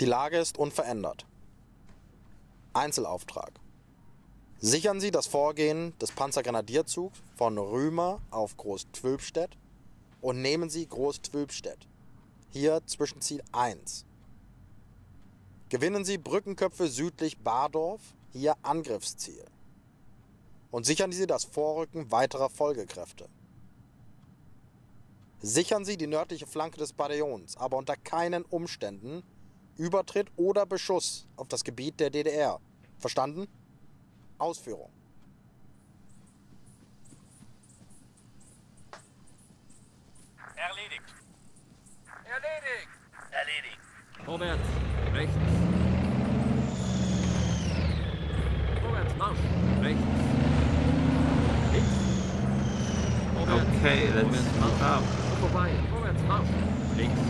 Die Lage ist unverändert. Einzelauftrag. Sichern Sie das Vorgehen des Panzergrenadierzugs von Rümer auf Groß-Twülpstedt und nehmen Sie Groß-Twülpstedt. Hier Zwischenziel 1. Gewinnen Sie Brückenköpfe südlich Bardorf, hier Angriffsziel. Und sichern Sie das Vorrücken weiterer Folgekräfte. Sichern Sie die nördliche Flanke des Bataillons, aber unter keinen Umständen Übertritt oder Beschuss auf das Gebiet der DDR. Verstanden? Ausführung. Erledigt. Erledigt! Erledigt. Vorwärts, rechts. Vorwärts, Marsch, rechts. Links. Vorwärts, Okay, let's vorwärts, move Marsch. vorbei, vorwärts, Marsch. Links.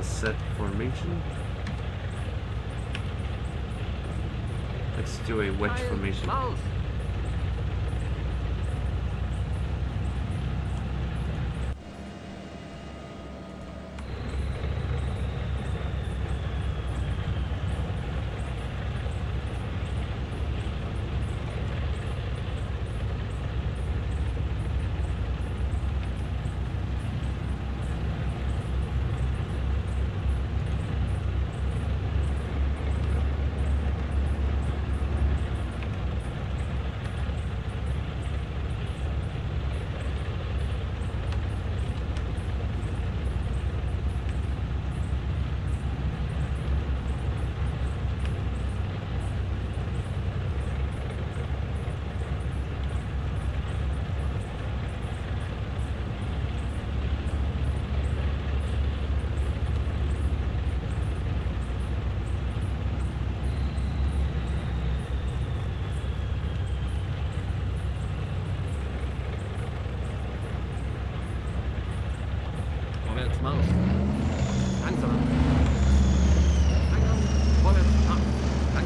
Uh, set formation. Let's do a wedge formation.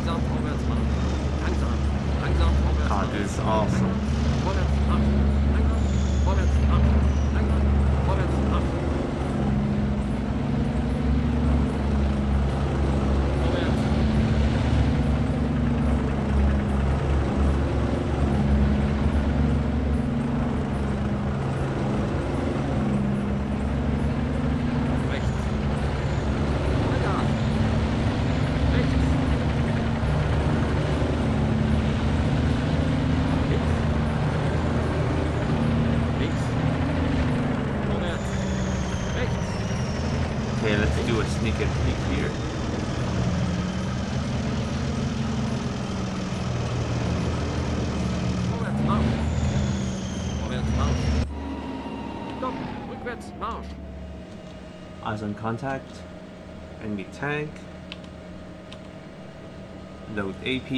Langsam, vorwärts, Marsch. Langsam, langsam, vorwärts, Marsch. this is awesome. Vorwärts, Marsch. Langsam, vorwärts, Marsch. Contact. Enemy tank. Load AP.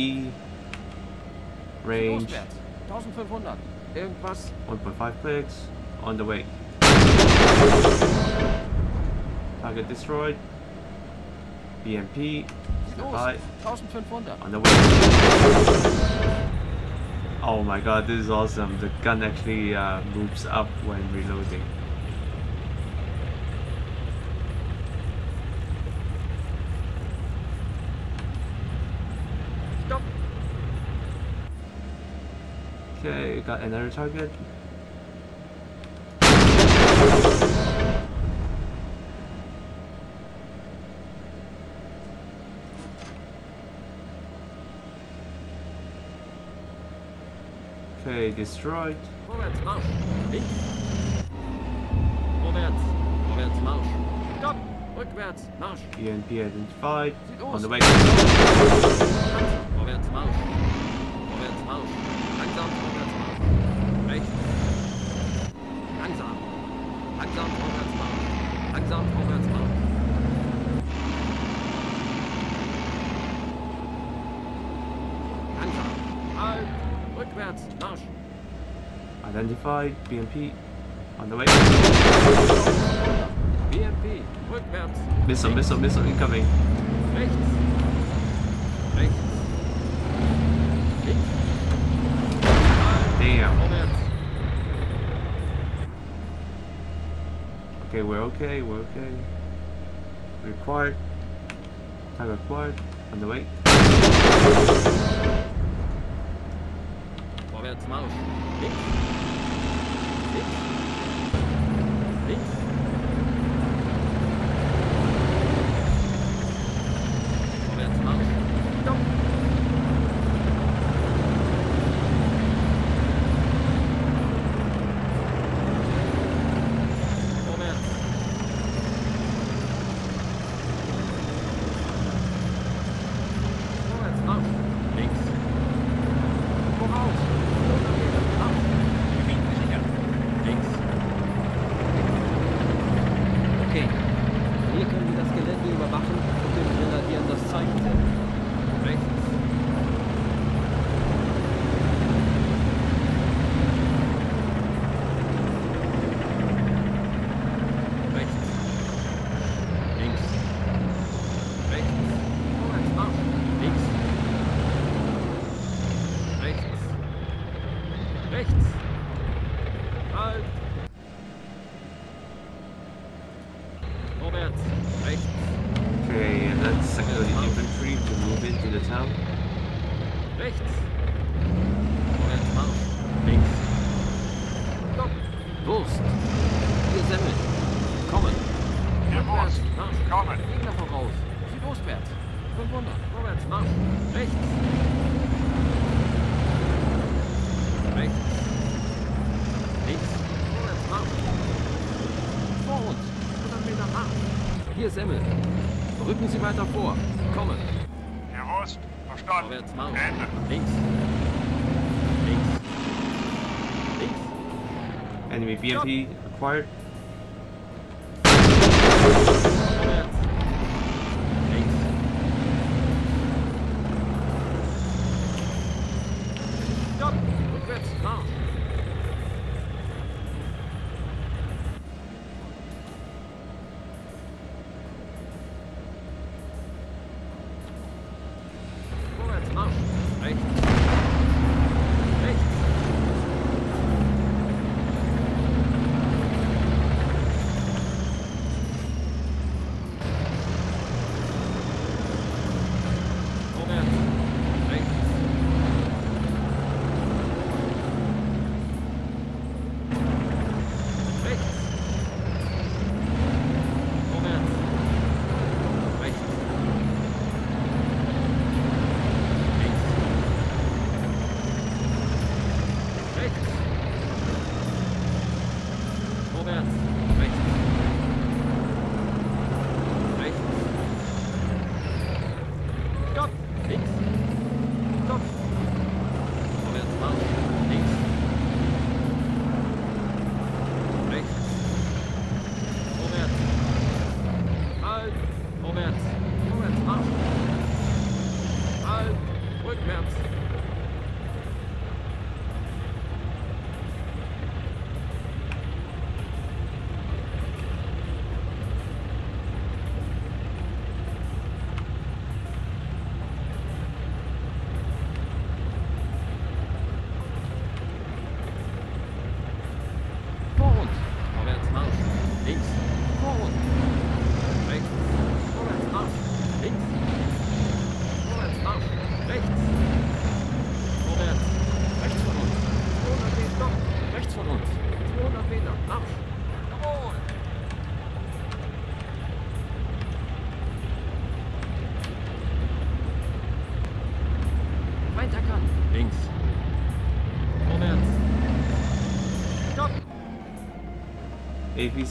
Range 1500. Irgendwas. 1.5 clicks. On the way. Target destroyed. BMP. Los. 1500. On the way. Oh my god, this is awesome. The gun actually uh, moves up when reloading. got another target. Okay, destroyed. Vorwärts, Marsch! Vorwärts! Vorwärts, Marsch! Rückwärts, Marsch! BMP identified. On the way. Vorwärts, Marsch! identified. BMP. On the way. BMP. Rückwärts. Missile, missile, missile incoming. Rechts. Rechts. Links. Damn. Okay, we're okay, we're okay. Required. Time required. On the way. Vorwärts, Marsch. Links. Hey. Ready? Himmel. Rücken Sie weiter vor. Komme. Jawohl. Verstanden. Vorwärts, Maus. Ende. Links. Links. Links. Enemy BMP acquired.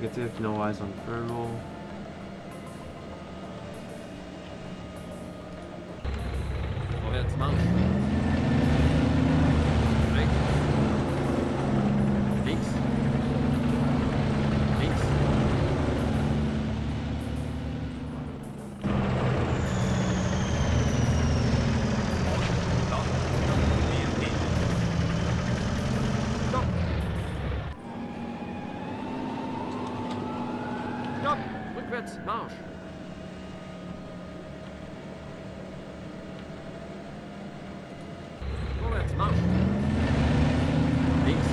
Negative, no eyes on thermal. Vorwärts Marsch. Rechts. Links. Links. Stopp. Stopp. Rückwärts Marsch. Vorwärts Marsch. Links.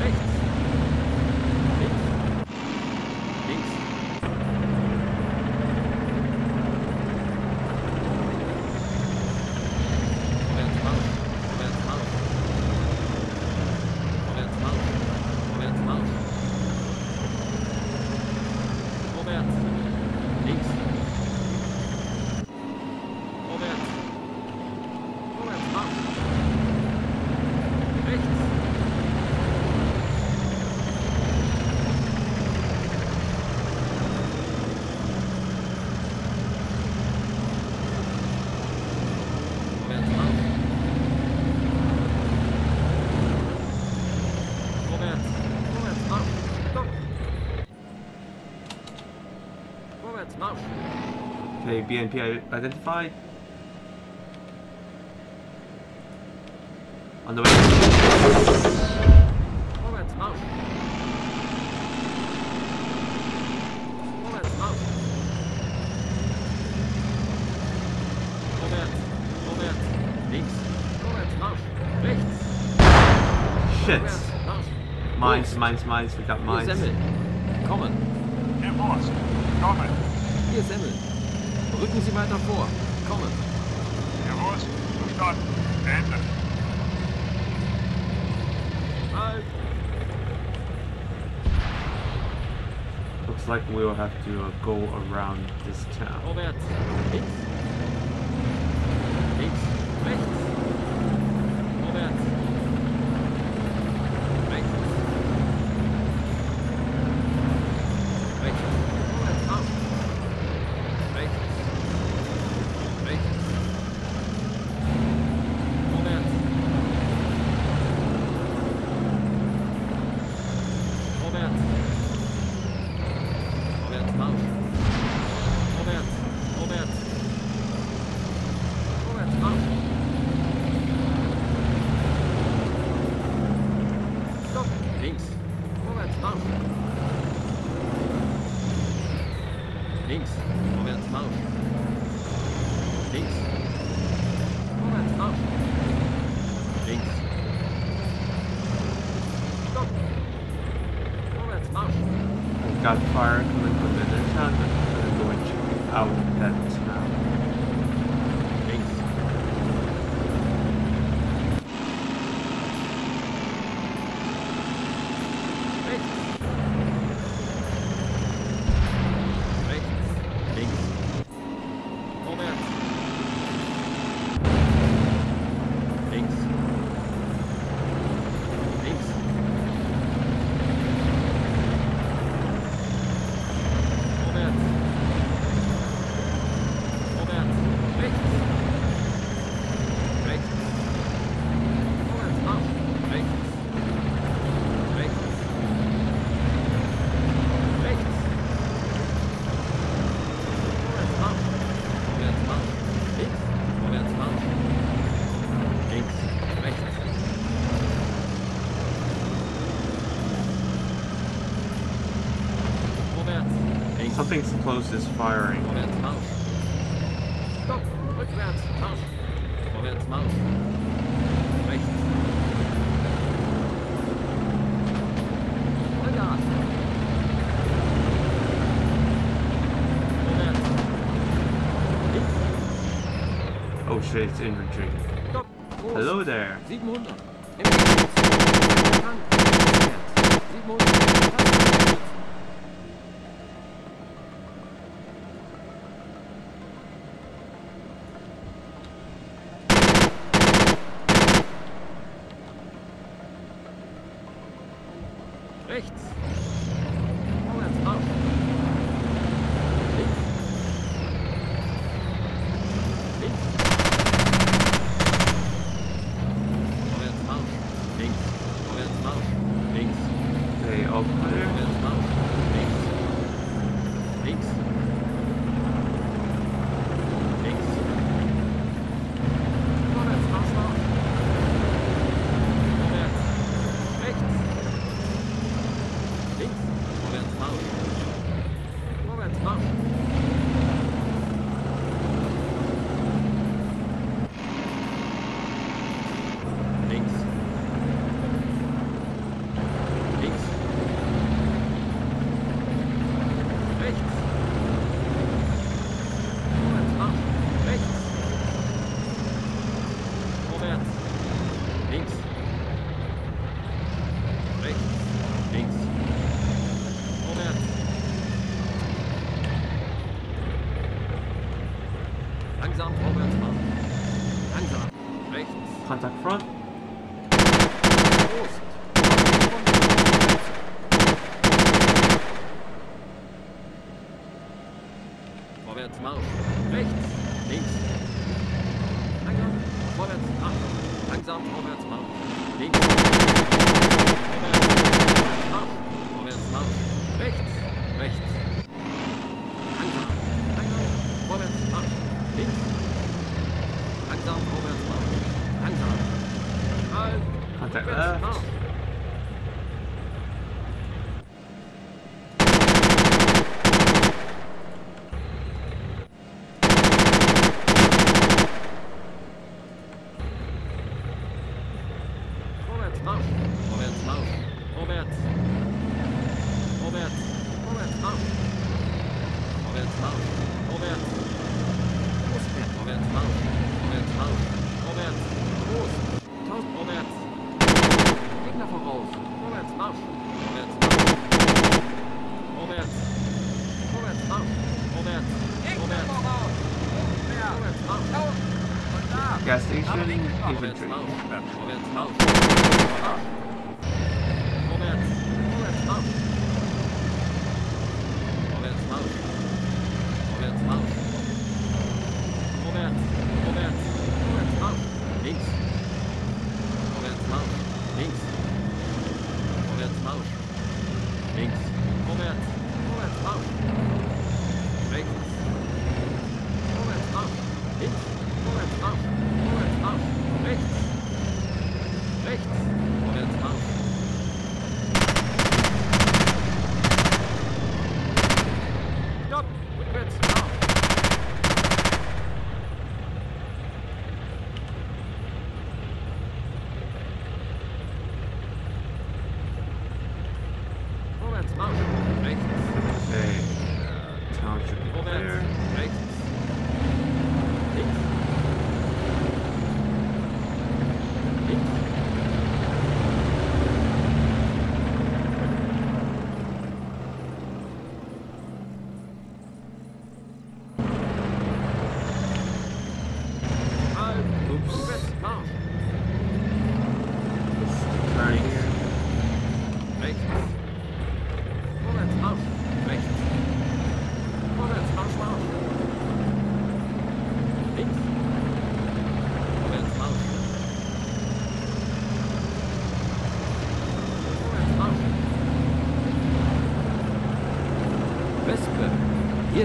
Rechts. Links. Links. Vorwärts Marsch. Vorwärts Marsch. Vorwärts Marsch. Vorwärts Marsch. Vorwärts. Links. Vorwärts. Vorwärts Marsch. Rechts. Vorwärts Marsch. Vorwärts. Vorwärts Marsch. Stopp. Vorwärts Marsch. Okay, BMP i- identified. On the way. Vorwärts Marsch. Vorwärts Marsch. Vorwärts. Vorwärts. Links. Vorwärts Marsch. Rechts. Shit! Mines, mines, mines. We got Hier mines. Semmel. Kommen. Hier Wurst. Kommen. Hier Semmel. Rücken Sie weiter vor. Kommen. Hier Wurst. Verstanden. Ende. Halt. Looks like we'll have to uh, go around this town. Vorwärts. Links. Links. Something's close is firing. Vorwärts, Marsch. Stopp. Rückwärts, Marsch. Vorwärts, Marsch. Rechts. Vollgas. Vorwärts. Links. Oh shit, it's infantry. Hello there. 700.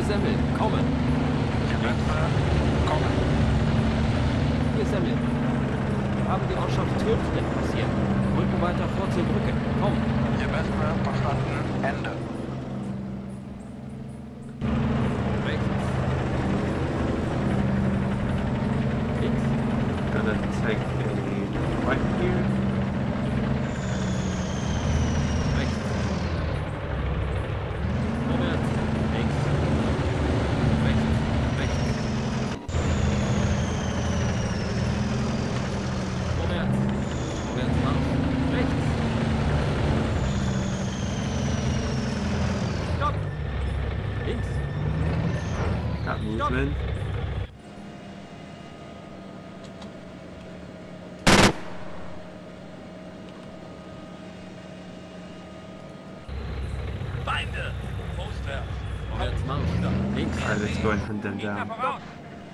Hier Semmel. Kommen. Hier Wespe, kommen. Hier Semmel. Wir haben die Ortschaft Türmstedt passiert. Rücken weiter vor zur Brücke. Komm. Hier Wespe, verstanden. Ende. Rechts. Links. Gonna take a right here. Rechts. Vorwärts. Links. Rechts. Rechts. Movement. Feinde! Ostwärts. Vorwärts Marsch. Links. Alright, let's go and hunt them Gegner down. voraus.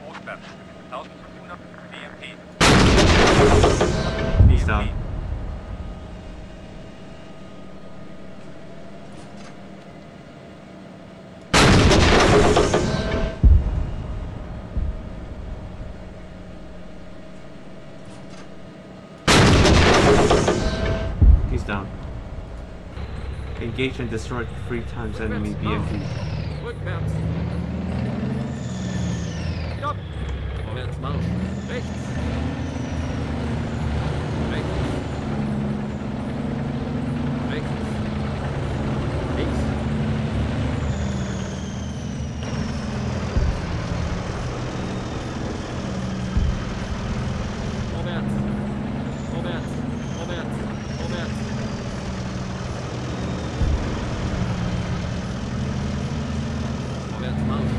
Ostwärts. 1500 BMP. He's down. He's down. Engaged and destroyed three times enemy BMP. Rückwärts. Stopp. Vorwärts Marsch. Rechts. Rechts. Rechts. Links. Vorwärts. Vorwärts. Vorwärts. Vorwärts. Vorwärts Marsch.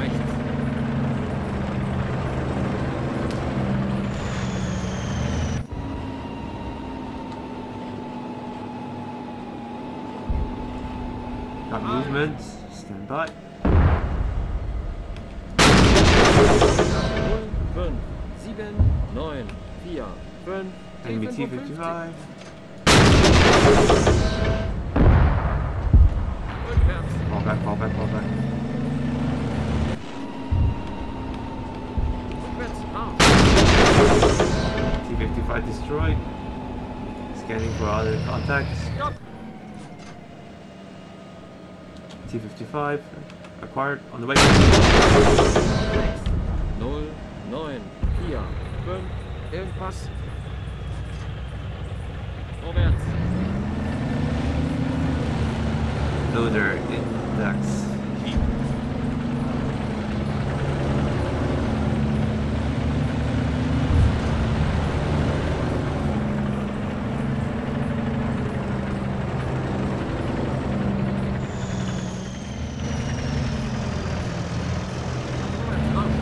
Rechts. Movements. Stand by. 0, 5, 7, 9, 4, 5, Enemy T55. T55. Fall back, fall back, fall back. T55 destroyed. Scanning for other contacts. Stopp. T55 acquired on the way. 6, 0, 9, 4, 5, irgendwas. Vorwärts. Loader index. Vorwärts. Marsch.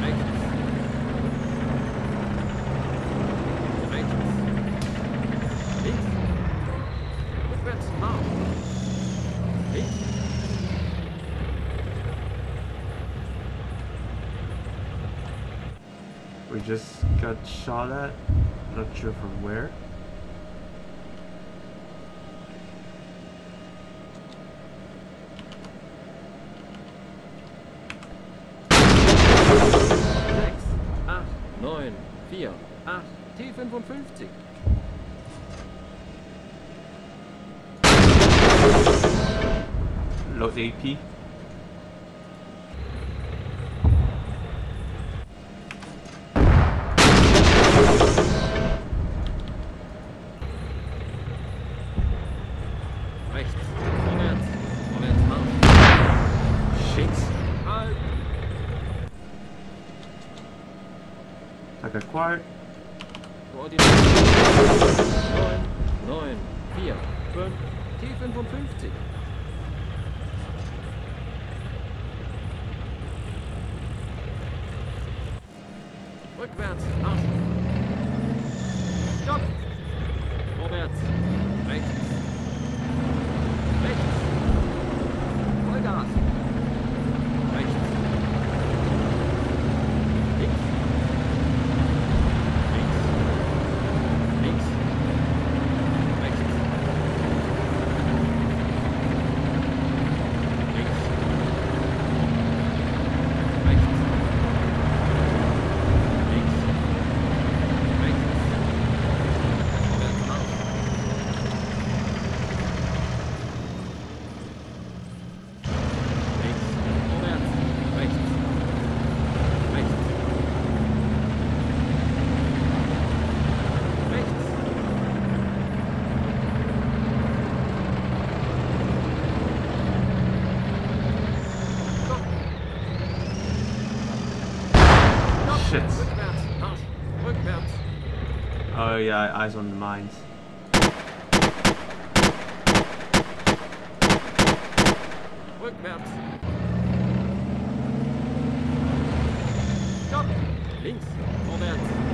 Rechts. Rechts. Links. Rückwärts. Marsch. Links. We just got shot at. Not sure from where. Sechs, acht, neun, vier, acht, T55. Load AP. yeah, uh, eyes on the mines. Work maps. Stop! Links, vorwärts.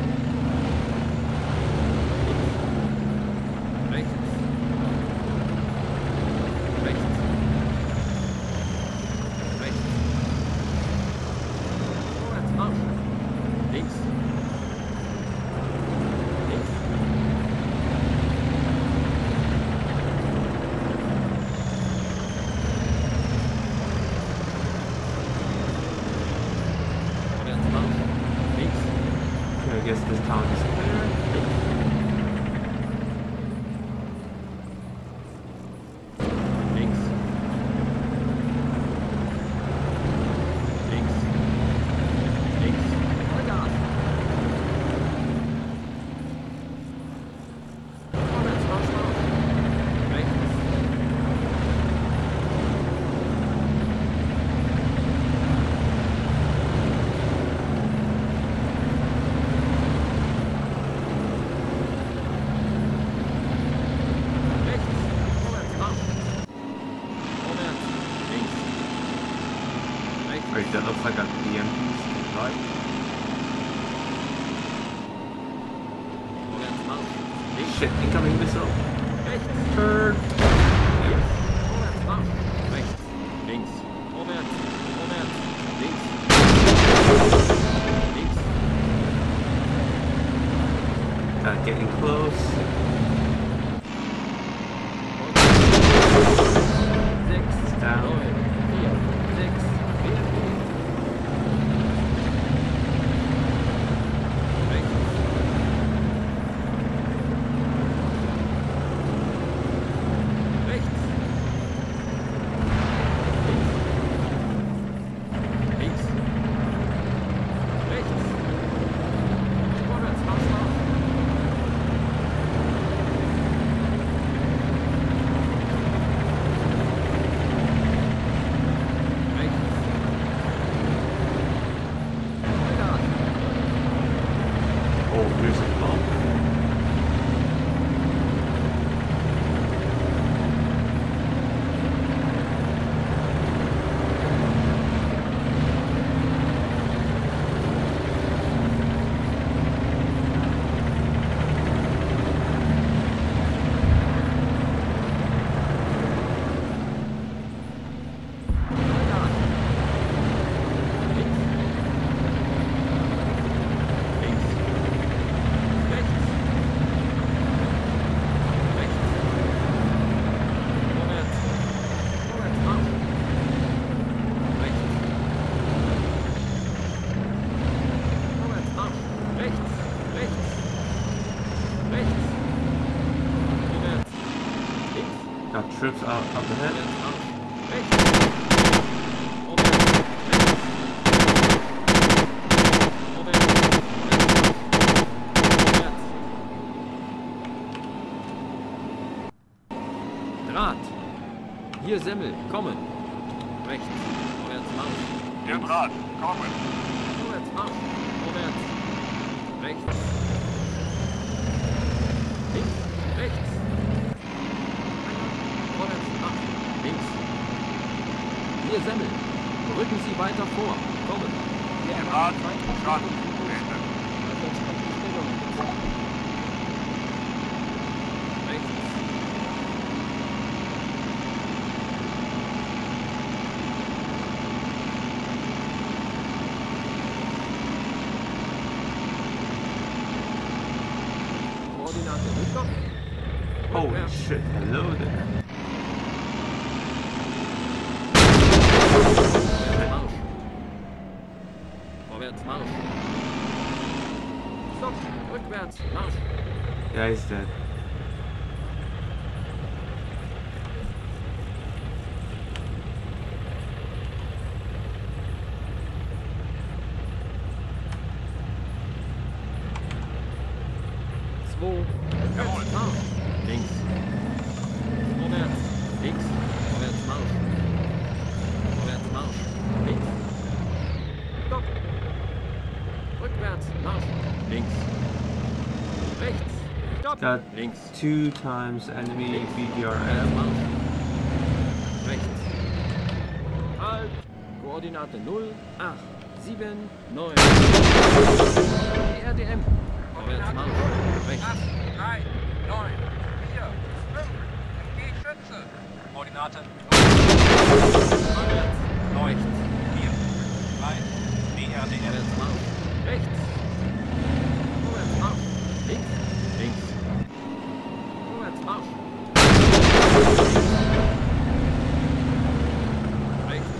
troops out up ahead. Draht! Hier Semmel, kommen! Rechts, vorwärts Marsch! Der Draht, kommen! large. Holy shit, hello there. Yeah, he's dead. Stopp. Got Links. two times enemy Vorwärts BDRM. Marsch. Uh, Rechts. Halt. Koordinate 0, 8, ah, 7, 9. BRDM. Vorwärts Marsch. Rechts. 8, 3, 9, 4, 5. MG Schütze. Koordinate Vorwärts. 9, 4, 3, BRDM. Vorwärts Marsch. Rechts. Vorwärts Marsch. Links. Links. Vorwärts Marsch. Rechts.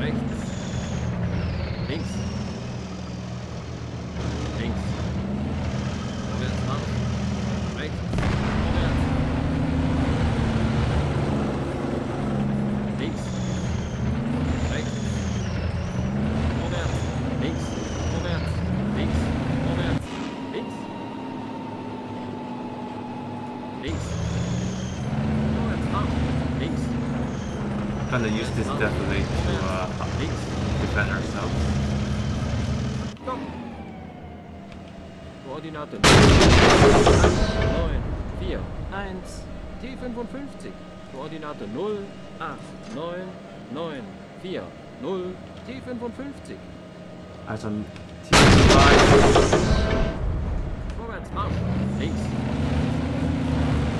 Rechts. Links. Links. Vorwärts Marsch. Rechts. Vorwärts. Links. Rechts. Vorwärts. Links. Vorwärts. Links. Vorwärts. Links. Links. Vorwärts Marsch. Links. Gonna use this definitely to uh, Links. defend ourselves. Stopp. Koordinate 9, 4, 1, T55. Koordinate 0, 8, 9, 9, 4, 0, T55. Also T5. Vorwärts Marsch. Links.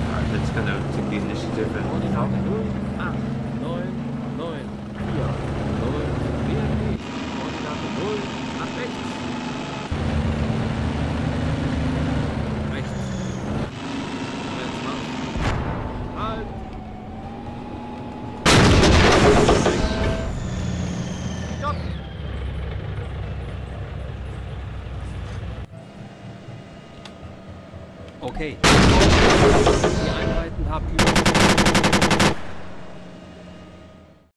Alright, that's gonna take the initiative and Koordinate 0, 8, 9, 9, 4, 0, BRD. Koordinate 0, 8, rechts. Rechts. Vorwärts Marsch. Halt. Rechts. Stopp. Okay.